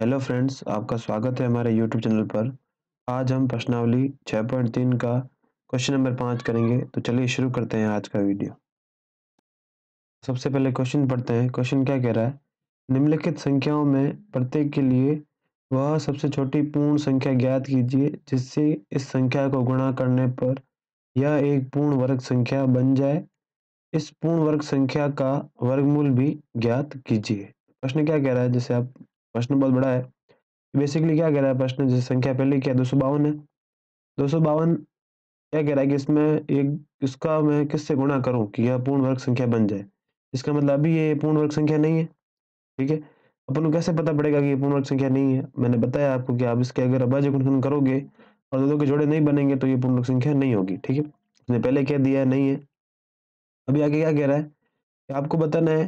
Hello friends, आपका स्वागत है हमारे यूट्यूब चैनल पर। आज हम प्रश्नावली 6.3 का क्वेश्चन नंबर पाँच करेंगे तो चलिए शुरू करते हैं आज का वीडियो। सबसे पहले क्वेश्चन पढ़ते हैं। क्वेश्चन क्या कह रहा है? निम्नलिखित संख्याओं में प्रत्येक के लिए वह सबसे छोटी पूर्ण संख्या ज्ञात कीजिए, जिससे इस संख्या को गुणा करने पर यह एक पूर्ण वर्ग संख्या बन जाए। इस पूर्ण वर्ग संख्या का वर्गमूल भी ज्ञात कीजिए। प्रश्न क्या कह रहा है? जैसे आप प्रश्न बहुत बड़ा है। बेसिकली क्या कह रहा है प्रश्न? जिस संख्या पहले क्या दो सौ बावन है। दो सौ बावन क्या कह रहा है कि इसमें एक इसका मैं किससे गुणा करूँ कि यह पूर्ण वर्ग संख्या बन जाए? इसका मतलब अभी ये पूर्ण वर्ग संख्या नहीं है ठीक है? अपन को कैसे पता पड़ेगा कि ये पूर्ण वर्ग संख्या नहीं है? मैंने बताया आपको कि आप इसके अगर अभाज्य गुणनखंड करोगे और दो, दो के जोड़े नहीं बनेंगे तो ये पूर्ण वर्ग संख्या नहीं होगी ठीक है? इसने पहले कह दिया है नहीं है। अभी आगे क्या कह रहा है? आपको बताना है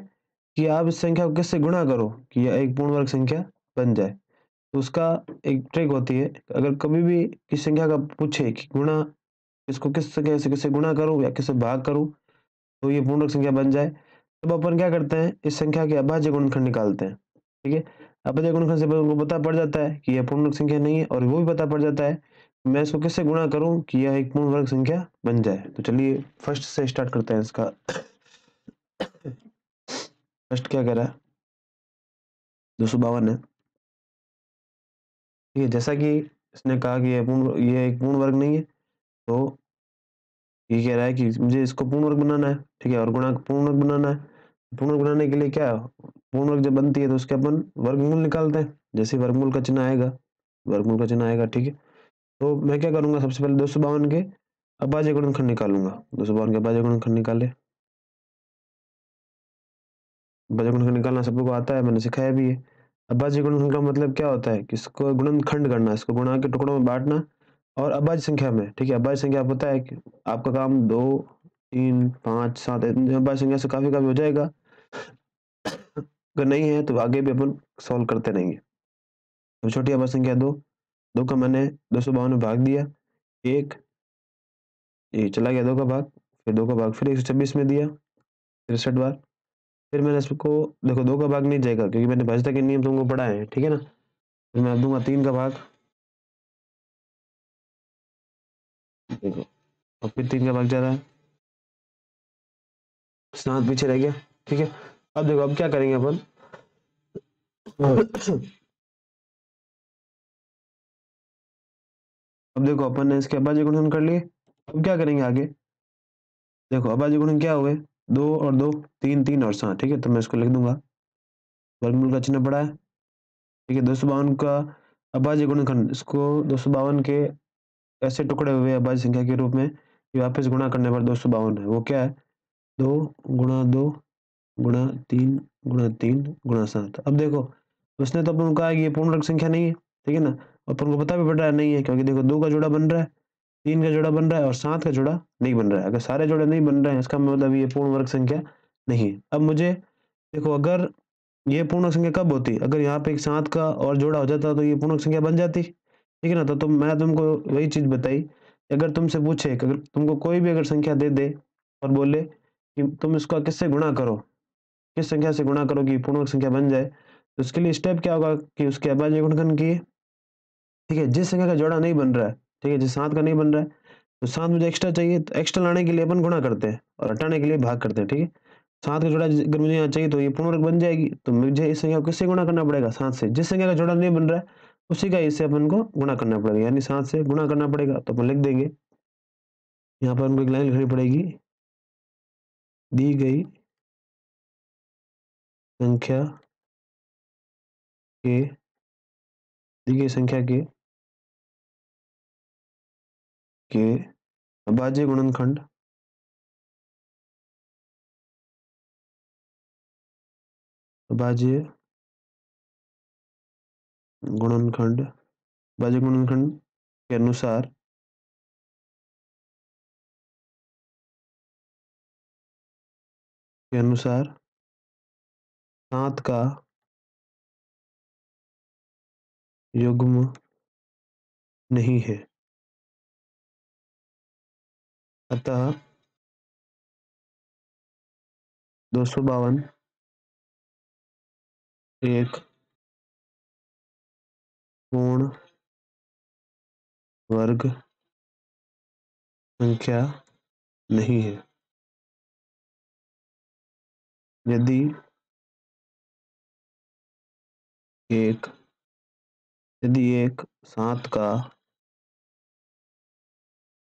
कि आप इस संख्या को किससे गुणा करो कि यह एक पूर्ण वर्ग संख्या बन जाए? तो उसका एक ट्रिक होती है, अगर कभी भी किस संख्या का पूछे कि गुणा इसको किस संख्या से किससे गुणा करूँ या किससे भाग करूँ तो ये पूर्ण वर्ग संख्या बन जाए। तब अपन क्या करते हैं, इस संख्या के अभाज्य गुणनखंड निकालते हैं, ठीक है? अभाज्य गुणनखंड से उनको पता पड़ जाता है कि यह पूर्ण संख्या नहीं है और वो भी पता पड़ जाता है, मैं इसको किससे गुणा करूँ कि यह एक पूर्ण वर्ग संख्या बन जाए। तो चलिए फ़र्स्ट से स्टार्ट करते हैं इसका फ़र्स्ट क्या कह रहा है दो सौ बावन है। ठीक है, जैसा कि इसने कहा कि यह पूर्ण ये एक पूर्ण वर्ग नहीं है तो ये कह रहा है कि मुझे इसको पूर्ण वर्ग बनाना है, ठीक है, और गुणांक पूर्ण वर्ग बनाना है। पूर्ण वर्ग बनाने के लिए क्या, पूर्ण वर्ग जब बनती है तो उसके अपन वर्गमूल निकालते हैं, जैसे वर्गमूल का चिन्ह आएगा, वर्गमूल का चिन्ह आएगा, ठीक है। तो मैं क्या करूँगा, सबसे पहले दो सौ बावन के अभाज्य गुणनखंड निकालूँगा। दो सौ बावन के अभाज्य गुणनखंड निकाले अभाज्य गुणनखंड निकालना सब लोग आता है, मैंने सिखाया भी है। अभाज्य गुणनखंड का मतलब क्या होता है कि इसको गुणनखंड करना, इसको गुणा के टुकड़ों में बांटना और अभाज्य संख्या में, ठीक है? अभाज्य संख्या पता है कि आपका काम दो, तीन, पाँच, सात अभाज्य संख्या से काफ़ी काफ़ी हो जाएगा। अगर नहीं है तो आगे भी अपन सॉल्व करते रहेंगे। तो छोटी अभाज्य संख्या दो। दो का मैंने दो सौ बावन में भाग दिया। एक, ये चला गया दो का भाग, फिर दो का भाग, फिर एक सौ छब्बीस में दिया, तिरसठ बार। फिर मैंने इसको, देखो दो का भाग नहीं जाएगा, क्योंकि मैंने भाजता के नियम तुमको पढ़ाए हैं, ठीक है ना? फिर मैं दूँगा तीन का भाग। देखो, अब फिर तीन का भाग जा रहा है। सात पीछे रह गया, ठीक है? अब देखो, अब क्या करेंगे अपन? अब देखो, अपन ने इसके अबाजी गुणन कर लिए। अब क्या करेंगे आगे? देखो, अबाजी गुणन क्या हो गए? दो और दो, तीन तीन और सात, ठीक है? तो मैं इसको लिख दूँगा। वर्गमूल का चिन्ह पड़ा है। ठीक है, दो सौ बावन का अभाज्य गुणनखंड, इसको दो सौ बावन के ऐसे टुकड़े हुए अभाज्य संख्या के रूप में कि वापस गुणा करने पर दो सौ बावन है। वो क्या है? दो गुणा दो गुणा तीन गुणा तीन गुणा सात। अब देखो, उसने तो अपन कहा कि ये पूर्ण संख्या नहीं है, ठीक है ना? अपन को पता भी पड़ रहा है नहीं है, क्योंकि देखो दो का जोड़ा बन रहा है। तीन का जोड़ा बन रहा है और सात का जोड़ा नहीं बन रहा है। अगर सारे जोड़े नहीं बन रहे हैं, इसका मतलब ये पूर्ण वर्ग संख्या नहीं है। अब मुझे, देखो, अगर ये पूर्ण संख्या कब होती? अगर यहाँ पे एक सात का और जोड़ा हो जाता तो ये पूर्ण संख्या बन जाती। ठीक है ना? तो तुम मैं तुमको वही चीज़ बताई। अगर तुमसे पूछे, अगर तुमको कोई भी अगर संख्या दे दे और बोले कि तुम इसका किससे गुणा करो, किस संख्या से गुणा करो कि पूर्ण संख्या बन जाए तो उसके लिए स्टेप क्या होगा कि उसके अभाज्य गुणनखंड किए। ठीक है? जिस संख्या का जोड़ा नहीं बन रहा है ठीक है, जिस सात का नहीं बन रहा है तो सात मुझे एक्स्ट्रा चाहिए तो एक्स्ट्रा लाने के लिए अपन गुणा करते हैं और हटाने के लिए भाग करते हैं, ठीक है? सात का जोड़ा अगर मुझे यहाँ चाहिए तो ये पूर्ण वर्ग बन जाएगी तो मुझे इस संख्या को किससे गुणा करना पड़ेगा? सात से। जिस संख्या का जोड़ा नहीं बन रहा है, उसी का इससे अपन को गुणा करना पड़ेगा, यानी सात से गुणा करना पड़ेगा तो अपन लिख देंगे। यहाँ पर हमको एक लाइन लिखनी पड़ेगी। दी गई संख्या के, दी गई संख्या के के अभाज्य गुणनखंड। अभाज्य गुणनखंड अभाज्य गुणनखंड के अनुसार के अनुसार सात का युग्म नहीं है। अतः दो सौ बावन, एक पूर्ण वर्ग संख्या नहीं है। यदि एक यदि एक सात का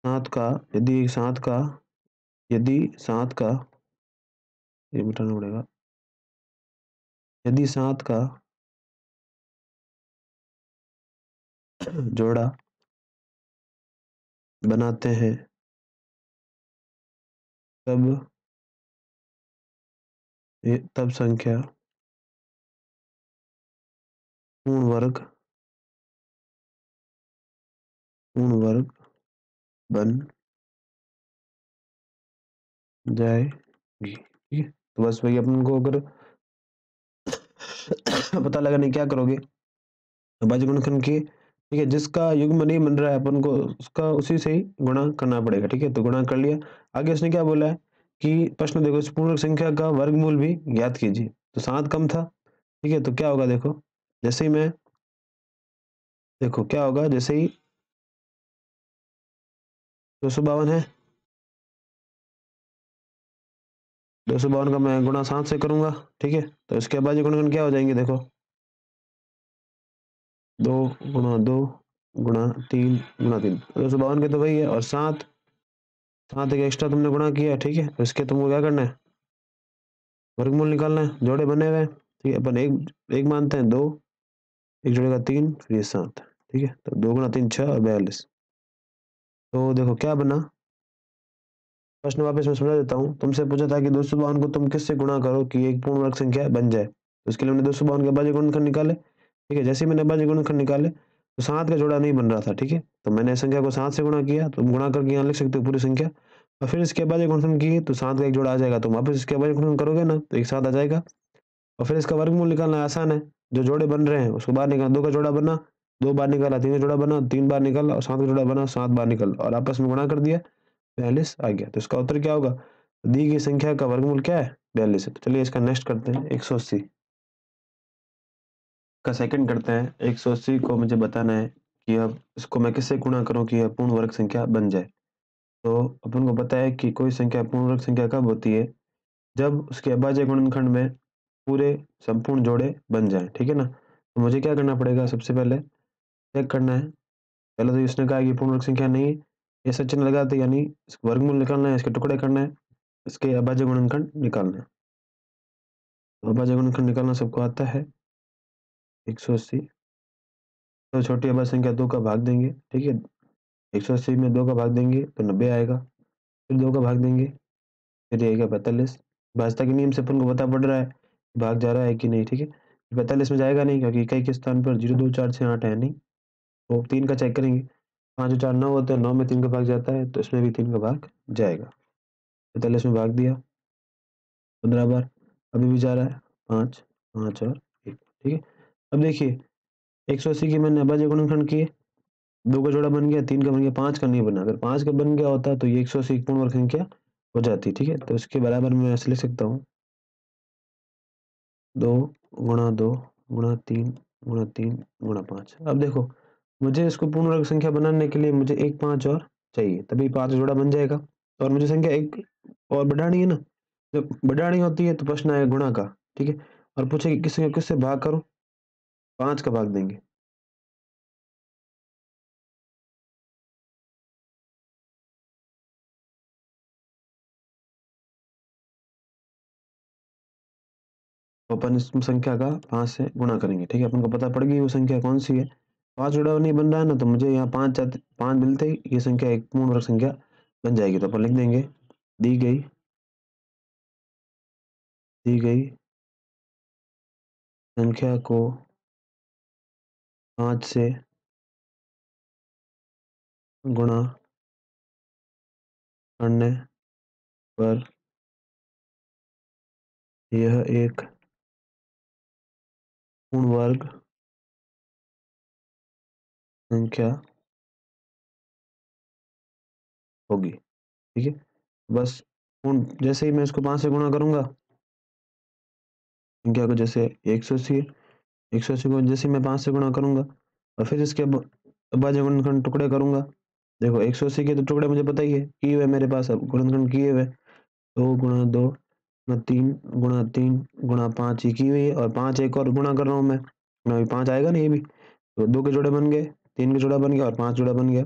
सात का, यदि सात का, यदि सात का, ये मिटाना पड़ेगा। यदि सात का जोड़ा बनाते हैं, तब ये, तब संख्या पूर्ण वर्ग पूर्ण वर्ग बन जाएगी ठीक है तो बस वही अपन को अगर पता लगाने क्या करोगे। बाजी गुणनखंड की ठीक है जिसका युग्म नहीं बन रहा है अपन को उसका उसी से ही गुणा करना पड़ेगा ठीक है? तो गुणा कर लिया। आगे उसने क्या बोला है कि प्रश्न देखो इस पूर्ण संख्या का वर्गमूल भी ज्ञात कीजिए। तो सात कम था ठीक है? तो क्या होगा देखो जैसे ही मैं देखो क्या होगा? जैसे ही दो सौ बावन है। दो सौ बावन का मैं गुणा सात से करूँगा, ठीक है? तो इसके बाद गुणन क्या हो जाएँगे देखो। दो गुणा दो गुणा तीन गुणा तीन। दो सौ बावन के तो वही है, और सात सात एक एक्स्ट्रा तुमने गुणा किया, ठीक है? तो इसके तुमको क्या करना है? वर्गमूल निकालना है, जोड़े बने हुए ठीक है? अपन एक एक मानते हैं दो, एक जोड़ेगा तीन, फिर ये सात, ठीक है? तो दो गुणा तीन छः और बयालीस। तो देखो, क्या बना? प्रश्न वापस मैं समझा देता हूँ। तुमसे पूछा था कि दो सौ बावन को तुम किससे गुणा करो कि एक पूर्ण वर्ग संख्या बन जाए? तो लिए मैंने दो सौ बावन के अभाज्य गुणनखंड निकाले। ठीक है, जैसे मैंने अभाज्य गुणनखंड निकाले तो सात का जोड़ा नहीं बन रहा था, ठीक है? तो मैंने संख्या को सात से गुणा किया तुम गुणा करके यहाँ लिख सकते हो पूरी संख्या। और फिर इसके अभाज्य गुणनखंड की तो सात का एक जोड़ा आ जाएगा। तुम वापस इसके अभाज्य गुणनखंड करोगे ना तो एक साथ आ जाएगा। और फिर इसका वर्गमूल निकालना आसान है। जो जोड़े बन रहे हैं, उसको बाहर निकालना दो का जोड़ा बना दो बार निकाला, तीन जोड़ा बना, तीन बार निकाला और सात का जोड़ा बना, सात बार निकल और आपस में गुणा कर दिया, बयालीस आ गया। तो इसका उत्तर क्या होगा? दी गई संख्या का वर्गमूल क्या है? बयालीस है। तो चलिए इसका नेक्स्ट करते हैं, एक सौ अस्सी। का सेकंड करते हैं, एक सौ अस्सी को मुझे बताना है कि अब इसको मैं किससे गुणा करूँ कि यह पूर्ण वर्ग संख्या बन जाए? तो अपन को पता है कि कोई संख्या पूर्ण वर्ग संख्या कब होती है? जब उसके अभाज्य गुणनखंड में पूरे संपूर्ण जोड़े बन जाए, ठीक है ना? तो मुझे क्या करना पड़ेगा सबसे पहले? चेक करना है। पहले तो इसने कहा कि पूर्ण संख्या नहीं, ये सचिन लगाते यानी वर्गमूल निकालना है, इसके टुकड़े करना है, इसके अभाज्य गुणनखंड निकालना है। तो अभाज्य गुणनखंड निकालना सबको आता है। एक सौ अस्सी। तो छोटी अभाज्य संख्या दो का भाग देंगे, ठीक है? एक सौ अस्सी में दो का भाग देंगे तो नब्बे आएगा। फिर दो का भाग देंगे, फिर आएगा पैंतालीस। भाजपा के नियम से अपन को पता पड़ रहा है, भाग जा रहा है कि नहीं, ठीक है? पैंतालीस में जाएगा नहीं, क्योंकि इकाई के स्थान पर ज़ीरो दो चार छः आठ है, नहीं? तो तीन का चेक करेंगे। पाँच चार नौ होता है, नौ में तीन का भाग जाता है तो इसमें भी तीन का भाग जाएगा। पैंतालीस में भाग दिया। पंद्रह बार, अभी भी जा रहा है। पाँच पाँच और एक, ठीक है? अब देखिए, एक सौ अस्सी की मैंने अभाज्य गुणनखंड किए। दो का जोड़ा बन गया, तीन का बन गया, पाँच का नहीं बना। अगर पाँच का बन गया होता तो ये एक सौ अस्सी पूर्ण वर्ग संख्या हो जाती, ठीक है? तो इसके बराबर मैं ऐसे लिख सकता हूँ। दो गुणा दो, गुणा तीन गुणा तीन, गुणा पाँच। अब देखो मुझे इसको पूर्ण वर्ग संख्या बनाने के लिए मुझे एक, पाँच और चाहिए, तभी पाँच जोड़ा बन जाएगा। और मुझे संख्या एक और बढ़ानी है ना? जब बढ़ानी होती है तो प्रश्न आएगा गुणा का, ठीक है? और पूछे कि किस किससे भाग करो? पाँच का भाग देंगे। अपन इस संख्या का पाँच से गुणा करेंगे, ठीक है? अपन को पता पड़ गई वो संख्या कौन सी है। पाँच जुड़ा नहीं बन रहा है ना तो मुझे यहाँ पाँच पाँच मिलते ये संख्या एक पूर्ण वर्ग संख्या बन जाएगी तो अपन लिख देंगे। दी गई। दी गई। संख्या को पाँच से गुणा करने पर यह एक पूर्ण वर्ग संख्या होगी, ठीक है? बस उन, जैसे ही मैं इसको पाँच से गुणा करूँगा। संख्या को जैसे एक सौ अस्सी एक सौ अस्सी को जैसे मैं पाँच से गुणा करूँगा और फिर इसके गुणनखंड टुकड़े करूँगा। देखो, एक सौ अस्सी के तो टुकड़े मुझे पता ही है, किए हुए मेरे पास अब गुणनखंड किए हुए। दो गुणा दो, गुणा तीन गुणा तीन, गुणा पाँच ये की हुई है और पाँच एक और गुणा कर रहा हूँ मैं। अभी पाँच आएगा ना ये भी तो दो के जोड़े बन गए। तीन का जोड़ा बन गया और पाँच जोड़ा बन गया।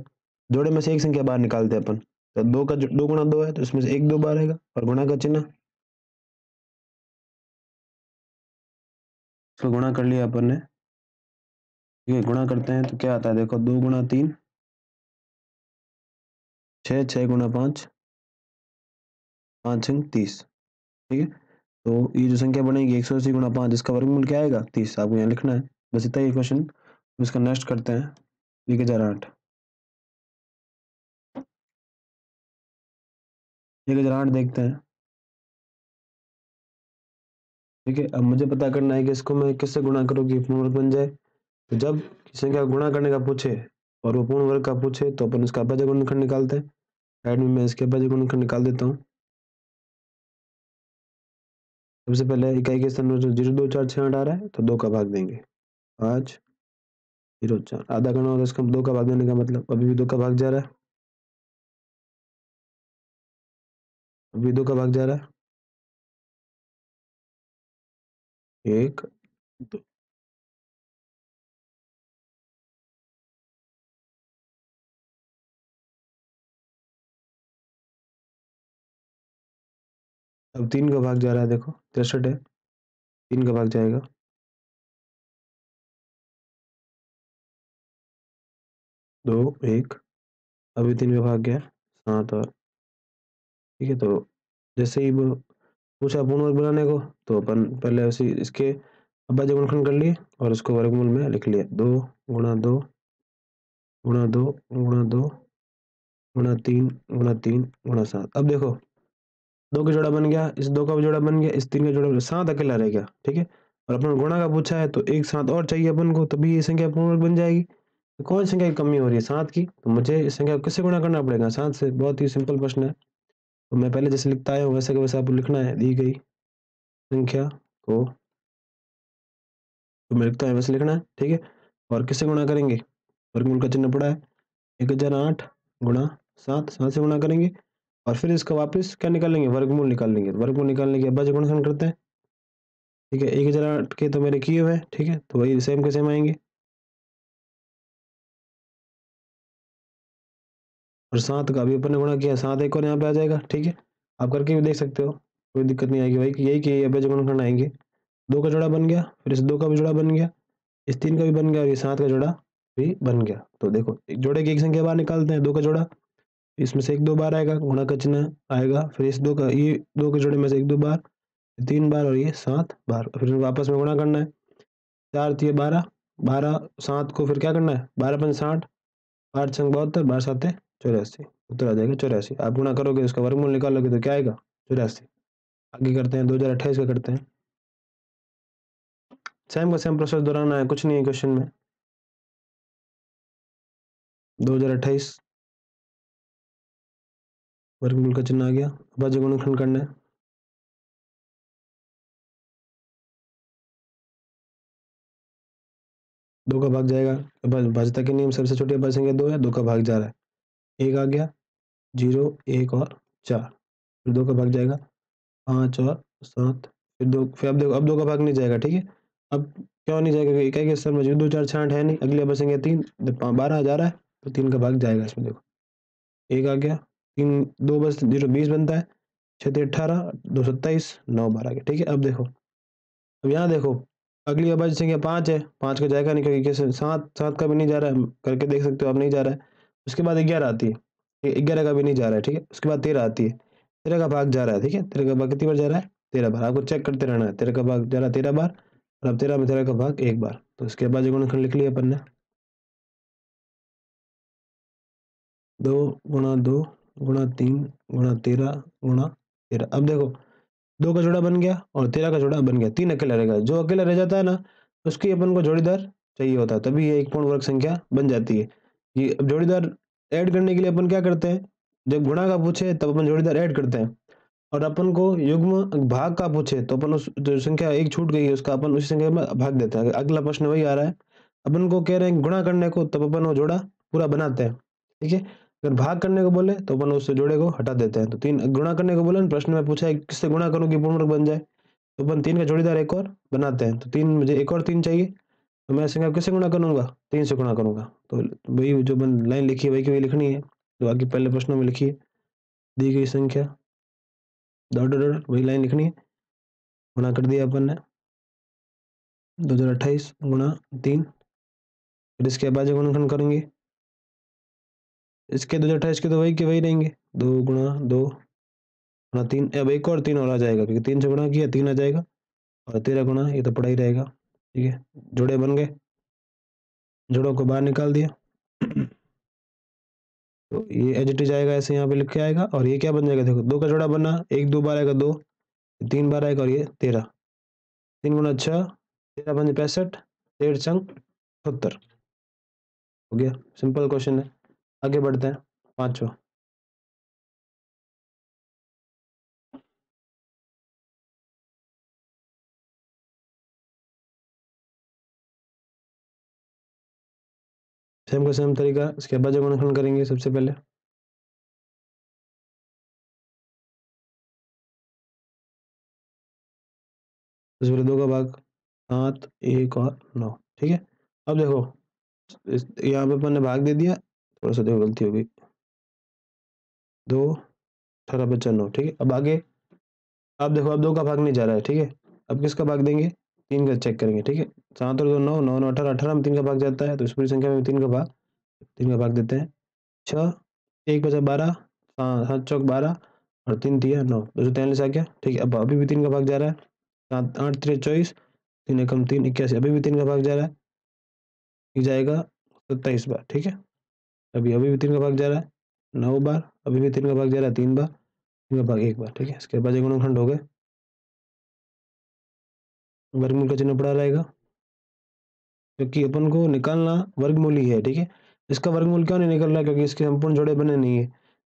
जोड़े में से एक संख्या बाहर निकालते हैं अपन। तो दो का दो गुणा दो है तो इसमें से एक दो बार आएगा और गुणा का चिन्ह। इसको गुणा कर लिया अपन ने। है, गुणा करते हैं तो क्या आता है? देखो, दो गुणा तीन। छः छः गुणा पाँच। पाँच तीस। ठीक है? तो ये जो संख्या बनेगी, एक सौ अस्सी गुणा पाँच, इसका वर्गमूल क्या आएगा? तीस। आपको यहाँ लिखना है। बस इतना ही क्वेश्चन इसका नेक्स्ट करते हैं। एक हज़ार आठ। एक हज़ार आठ देखते हैं। ठीक है, अब मुझे पता करना है कि इसको मैं किससे गुणा करूँ कि पूर्ण वर्ग बन जाए? तो जब संख्या गुणा करने का पूछे और वो पूर्ण वर्ग का पूछे तो अपन इसका अभाज्य गुणनखंड निकालते हैं। साइड में मैं इसके अभाज्य गुणनखंड निकाल देता हूँ। सबसे पहले इकाई के स्थान पर ज़ीरो, दो, चार छः आठ आ रहा है तो दो का भाग देंगे। पाँच ज़ीरो चार आधा करना होगा इसका दो का भाग देने का मतलब अभी भी दो का भाग जा रहा है। अभी दो का भाग जा रहा है। एक, दो। अब तीन का भाग जा रहा है, देखो तिरसठ है। तीन का भाग जाएगा। दो, एक। अभी तीन का भाग गया, सात और। ठीक है तो जैसे ही पूछा पूर्ण वर्ग बनाने को तो अपन पहले उसी इसके अभाज्य गुणनखंड कर लिए और उसको वर्गमूल में लिख लिया दो गुणा दो गुणा दो गुणा दो, गुणा तीन गुणा तीन, गुणा सात। अब देखो, दो का जोड़ा बन गया, इस दो का जोड़ा बन गया, इस तीन का जोड़ा सात अकेला रह गया, ठीक है? और अपन गुणा का पूछा है तो एक साथ और चाहिए अपन को, तभी ये संख्या पूर्ण वर्ग बन जाएगी। तो कौन संख्या की कमी हो रही है? सात की? तो मुझे इस संख्या को किससे गुणा करना पड़ेगा? सात से बहुत ही सिंपल प्रश्न है। तो मैं पहले जैसे लिखता आया हूँ, वैसे का वैसे आपको लिखना है, दी गई संख्या को। तो मैं लिखता है, वैसे लिखना है, ठीक है? और किससे गुणा करेंगे? वर्गमूल का चिन्ह पड़ा है, एक हज़ार आठ गुणा सात सात से गुणा करेंगे। और फिर इसका वापस क्या निकालेंगे वर्गमूल निकाल लेंगे। वर्गमूल निकालने के बाद गुणनखंड करते हैं, ठीक है? एक हज़ार आठ के तो मेरे किए हुए ठीक है? तो वही सेम के सेम आएँगे। और सात का भी अपन ने गुणा किया, सात एक और यहाँ पे आ जाएगा, ठीक है? आप करके भी देख सकते हो, कोई दिक्कत नहीं आएगी भाई, कि यही कि अब गुणनखंड आएँगे। दो का जोड़ा बन गया, फिर इस दो का भी जोड़ा बन गया, इस तीन का भी बन गया, और ये सात का जोड़ा भी बन गया। तो देखो, एक जोड़े की एक संख्या बाहर निकालते हैं, दो का जोड़ा, इसमें से एक दो बार आएगा, गुणा का चिन्ह आएगा, फिर इस दो का, ये दो के जोड़े में से एक दो बार, तीन बार, और ये सात बार फिर वापस में गुणा करना है। चार थी बारह बारह सात को फिर क्या करना है? बारह पंच साठ आठ छंग बहत्तर, बारह सात चौरासी, उत्तर आ जाएगा चौरासी। आप गुणा करोगे उसका वर्गमूल निकालोगे तो क्या आएगा? चौरासी। आगे करते हैं, दो हज़ार अट्ठाईस का करते हैं। सेम का सेम प्रोसेस दोहराना है, कुछ नहीं है क्वेश्चन में। दो हज़ार अट्ठाईस। वर्गमूल का चिन्ह आ गया। अभाज्य गुणनखंड करना है। दो का भाग जाएगा। भाजपा के नियम सबसे छोटी संख्या दो है दो का भाग जा रहा है। एक आ गया, ज़ीरो, एक और चार। फिर दो का भाग जाएगा। पाँच और सात। फिर दो, फिर अब देखो, अब दो का भाग नहीं जाएगा, ठीक है? अब क्यों नहीं जाएगा? इकाई के स्तर में दो, चार छाठ है नहीं। अगले संख्या तीन बारह आ जा रहा है तो तीन का भाग जाएगा इसमें देखो। एक आ गया, तीन, दो बस, ज़ीरो, बीस बनता है। छः अट्ठारह दो सत्ताईस, नौ, बारह के ठीक है? अब देखो। अब यहाँ देखो, अगली अभाज्य संख्या पाँच है। पाँच का जाएगा नहीं, क्योंकि सात सात का भी नहीं जा रहा है। करके देख सकते हो अब नहीं जा रहा है। उसके बाद ग्यारह आती है। ग्यारह का भी नहीं जा रहा है, ठीक है? उसके बाद तेरह आती है। तेरह का भाग जा रहा है, ठीक है? तेरह का भाग कितनी बार जा रहा है? तेरह बार। आपको चेक करते रहना है। तेरह का भाग जा रहा है तेरह बार और अब तेरह में तेरह का भाग एक बार। तो इसके बाद गुणनखंड लिख लिया अपन ने। दो गुणा दो, गुणा तीन, गुणा तेरह गुणा तेरह। अब देखो, दो का जोड़ा बन गया और तेरह का जोड़ा बन गया। तीन अकेला रहेगा। जो अकेला रह जाता है ना, उसकी अपन को जोड़ीदार चाहिए होता है, तभी ये एक पूर्ण वर्ग संख्या बन जाती है। ये जोड़ीदार ऐड करने के लिए अपन क्या करते हैं? जब गुणा का पूछे, तब अपन जोड़ीदार ऐड करते हैं। और अपन को युग्म भाग का पूछे तो अपन उस, जो संख्या एक छूट गई है, उसका अपन उसी संख्या में भाग देते हैं। अगला प्रश्न वही आ रहा है। अपन को कह रहे हैं गुणा करने को, तब अपन वो जोड़ा पूरा बनाते हैं। ठीक है? अगर भाग करने को बोले तो अपन उससे जोड़े को हटा देते हैं। तो तीन, गुणा करने को बोले प्रश्न में पूछा है, किससे गुणा करूँ कि पूर्ण बन जाए? तो अपन तीन का जोड़ीदार एक और बनाते हैं। तो तीन, मुझे एक और तीन चाहिए। तो मैं संख्या किससे गुणा करूँगा? तीन से गुणा करूँगा। तो वही जो लाइन लिखी है, वही की वही लिखनी है? जो आगे पहले प्रश्नों में लिखी है, दी गई संख्या। डॉट डॉट वही लाइन लिखनी है। गुणा कर दिया अपन ने। दो हज़ार अट्ठाईस गुणा तीन। फिर इसके बाद गुणनखंड करेंगे, इसके दो हज़ार अट्ठाईस के तो वही के वही रहेंगे। दो गुणा दो, गुणा तीन। अब एक और तीन और आ जाएगा, क्योंकि तीन से गुणा किया, तीन आ जाएगा। और तेरह गुणा, ये तो पड़ा ही रहेगा। ठीक है? जुड़े बन गए। जुड़ों को बाहर निकाल दिया। तो ये एच टी जाएगा, ऐसे यहाँ पे लिख के आएगा। और ये क्या बन जाएगा? देखो, दो का जोड़ा बना एक दो बार आएगा दो, तीन बार आएगा और ये तेरह। तीन गुना छः तेरह पंच पैंसठ तेरह संग सत्तर। हो गया? सिंपल क्वेश्चन है। आगे बढ़ते हैं, पांचवा। सेम का सेम तरीका, इसके बाद गुणनखंड करेंगे सबसे पहले। सबसे पहले दो का भाग, सात, एक और नौ, ठीक है? अब देखो यहाँ पे अपन ने भाग दे दिया, थोड़ा सा देखो गलती हो गई। दो, अठारह बच्चा नौ, ठीक है? अब आगे, अब देखो, अब दो का भाग नहीं जा रहा है, ठीक है? अब किसका भाग देंगे? तीन का चेक करेंगे, ठीक है? सात और दो, नौ नौ नौ, अठारह अठारह में तीन का भाग जाता है तो इस पूरी संख्या में तीन का भाग, तीन का भाग देते हैं। छः एक बचा बारह सात चौक बारह और तीन दिया नौ, दो सौ तैंतालीस आ गया, ठीक है? अब अभी भी तीन का भाग जा रहा है, सात, आठ तीन चौबीस, तीन एकम, तीन इक्यासी, अभी भी तीन का भाग जा रहा है जाएगा सत्ताईस बार, ठीक है? अभी अभी भी तीन का भाग जा रहा है, नौ बार, अभी भी तीन का भाग जा रहा है, तीन बार, तीन का भाग एक बार, ठीक है? इसके बाद गुणनखंड हो गए। वर्गमूल का चिन्ह पड़ा रहेगा। क्योंकि अपन को निकालना वर्गमूल ही है, ठीक है? इसका वर्गमूल क्यों नहीं निकल रहा क्योंकि इसके संपूर्ण जोड़े बने नहीं है।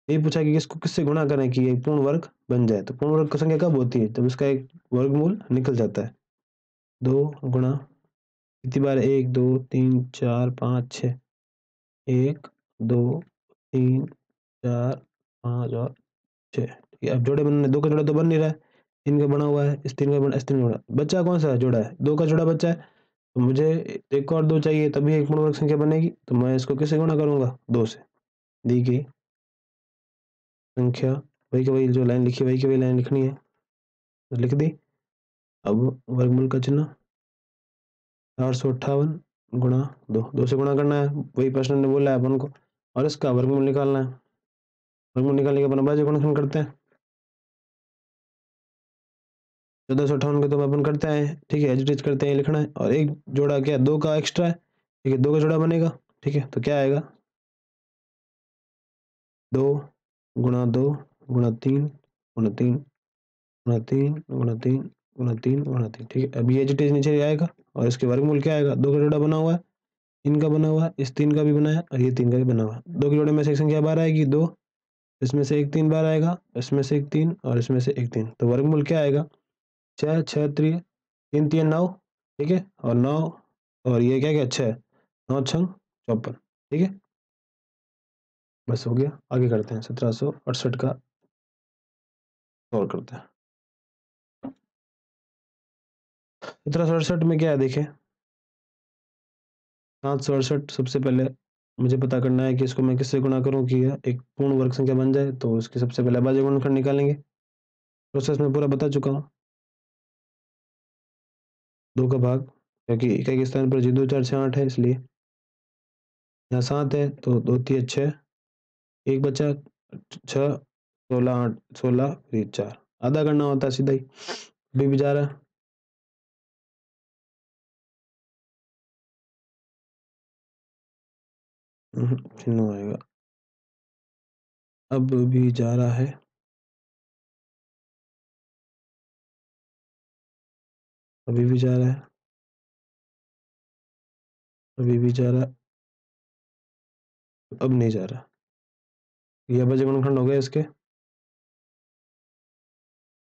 यही पूछा कि इसको किससे गुणा करें कि ये पूर्ण वर्ग बन जाए? तो पूर्ण वर्ग की संख्या कब होती है? जब इसका एक वर्गमूल निकल जाता है। दो गुणा, कितनी बार? एक, दो, तीन, चार, पाँच, छ। एक, दो, तीन, चार, पाँच और छः। अब जोड़े बनने, दो का जोड़ा तो बन नहीं रहा है। तीन का बना हुआ है इस तीन का बना इस तीन का बना। बच्चा कौन सा जोड़ा है। दो का जोड़ा बच्चा है। तो मुझे एक और दो चाहिए, तभी एक पूर्ण वर्ग संख्या बनेगी। तो मैं इसको किससे गुणा करूँगा? दो से। दी गई संख्या। वही की वही जो लाइन लिखी, वही की वही लाइन लिखनी है। तो लिख दी। अब वर्गमूल का चिन्ह। चार सौ अट्ठावन गुणा दो। दो से गुणा करना है। वही प्रश्न ने बोला है अपन को। और इसका वर्गमूल निकालना है। वर्गमूल निकालने के अपन बाजी गुणन करते हैं। चौदह सौ अठावन को तो अपन करते हैं, ठीक है एडिट करते हैं, लिखना है, और एक जोड़ा क्या, दो का एक्स्ट्रा है, ठीक है, दो का जोड़ा बनेगा, ठीक है तो क्या आएगा? दो गुणा दो गुणा तीन गुणा तीन गुणा तीन गुणा तीन गुणा तीन गुणा तीन, ठीक है अभी एजिटेज नीचे आएगा, और इसके वर्गमूल क्या आएगा? दो का जोड़ा बना हुआ है, तीन का बना हुआ है, इस तीन का भी बनाया और ये तीन का भी बना हुआ है, दो के जोड़े में से एक संख्या बार आएगी, दो, इसमें से एक तीन बार आएगा, इसमें से एक तीन, और इसमें से एक तीन तो वर्गमूल क्या आएगा? छः छः त्रि, तीन तीन, नौ, ठीक है? और नौ, और ये क्या क्या छः नौ छंग चौपन ठीक है? बस हो गया। आगे करते हैं, सत्रह सौ अड़सठ का और करते हैं। सत्रह सौ अड़सठ में क्या है, देखें? सात सौ अड़सठ सबसे पहले मुझे पता करना है कि इसको मैं किससे गुणा करूँ कि एक पूर्ण वर्ग संख्या बन जाए तो इसके सबसे पहले अभाज्य गुणनखंड निकालेंगे। प्रोसेस में पूरा बता चुका हूँ। दो का भाग, क्योंकि इकाई के स्थान पर जी दो चार छः आठ है, इसलिए। यहाँ सात है तो दो, तीन छः एक बचा, छः, सोलह, आठ, सोलह चार। आधा करना होता सीधा ही। अभी भी जा रहा है। चिन्ह आएगा। अब भी जा रहा है। अभी भी जा रहा है। अभी भी जा रहा है। अब नहीं जा रहा। ये अभज गुणनखंड हो गया इसके।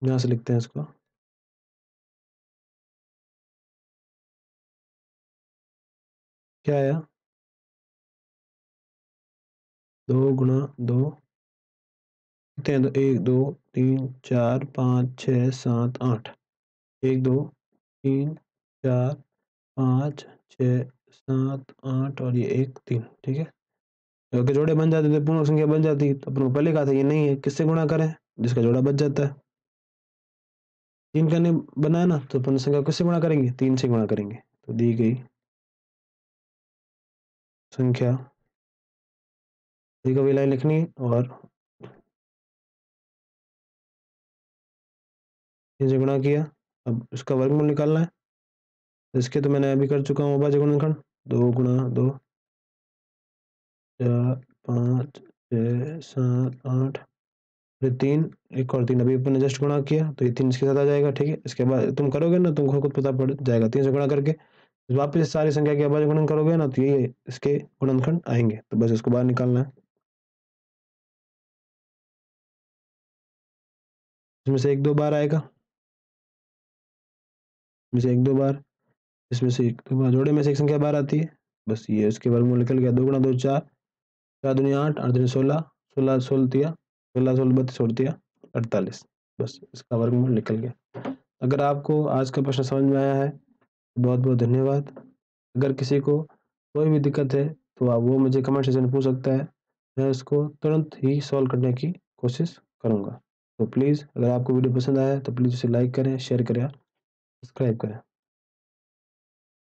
यहाँ से लिखते हैं इसको। क्या आया? दो गुणा दो। कितने हैं? एक, दो, तीन, चार, पाँच छः सात, आठ। एक, दो। तीन, चार, पाँच, छः, सात, आठ और ये एक, तीन, ठीक है? तो अगर जोड़े बन जाते तो पूर्ण संख्या बन जाती तो अपन पहले कहा था ये नहीं है, किससे गुणा करें? जिसका जोड़ा बच जाता है। तीन का नहीं बनाया ना तो पूर्ण संख्या किससे गुणा करेंगे? तीन से गुणा करेंगे। तो दी गई संख्या। कभी लाइन लिखनी और तीन से गुणा किया। अब इसका वर्गमूल निकालना है। इसके तो मैंने अभी कर चुका हूँ अभाज्य गुणनखंड दो गुणा दो। चार, पाँच, छः, सात, आठ, फिर तीन, एक और तीन। अभी अपन जस्ट गुणा किया तो ये तीन इसके साथ आ जाएगा, ठीक है? इसके बाद तुम करोगे ना, तुमको खुद पता पड़ जाएगा। तीन से गुणा करके वापस सारी संख्या के अभाज्य गुणन करोगे ना तो ये इसके गुणनखंड आएँगे। तो बस इसको बाहर निकालना है। इसमें से एक दो बार आएगा। इसमें से एक दो बार, इसमें से एक दो बार, जोड़े में से एक संख्या बार आती है। बस ये उसके वर्गमूल निकल गया, दो गुणा दो, चार। चार दुनिया आठ आठ दुनिया सोलह सोलह सोलह दिया, सोलह सोलह बत्तीस छोड़ दिया, अड़तालीस। बस इसका वर्गमूल निकल गया। अगर आपको आज का प्रश्न समझ में आया है, बहुत बहुत धन्यवाद। अगर किसी को कोई भी दिक्कत है तो आप वो मुझे कमेंट सेक्शन में पूछ सकता है। मैं उसको तुरंत ही सॉल्व करने की कोशिश करूँगा। तो प्लीज़, अगर आपको वीडियो पसंद आया तो प्लीज़ उसे लाइक करें, शेयर करें। सब्सक्राइब करें।